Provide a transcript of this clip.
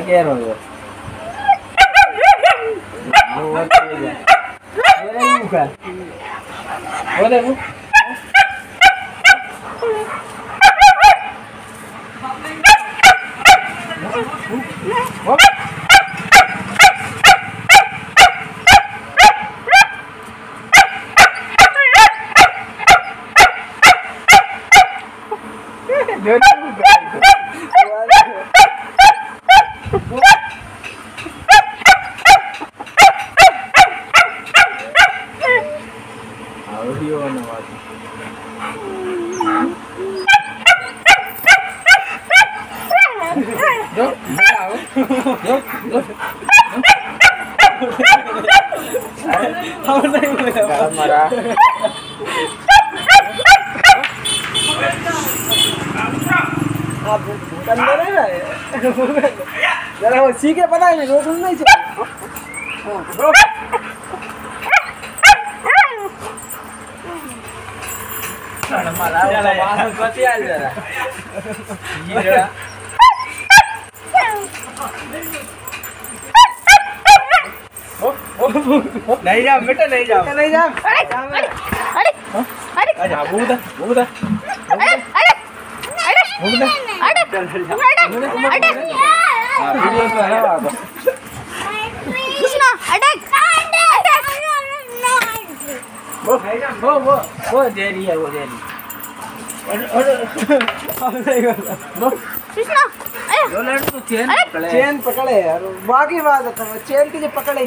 क्या रो रहे हो वो तेज है मेरा ही मुख है वो देखो वो दोनों मुख है audio na watu. Yo, bravo. Yo, yo. Dalam marah. अंदर है ना जरा वो सीखे पता है ना रोक नहीं चाहिए Iya. नहीं जा बेटा नहीं जा नहीं जा अरे अरे अरे अच्छा भूत है भूत है अरे अरे अरे भूत है अरे अरे हाँ वीडियो तो है वहाँ वो वो वो वो दे रही है वो दे रही चेन पकड़े। चेन यार बाकी बात है तो चेन की जो पकड़े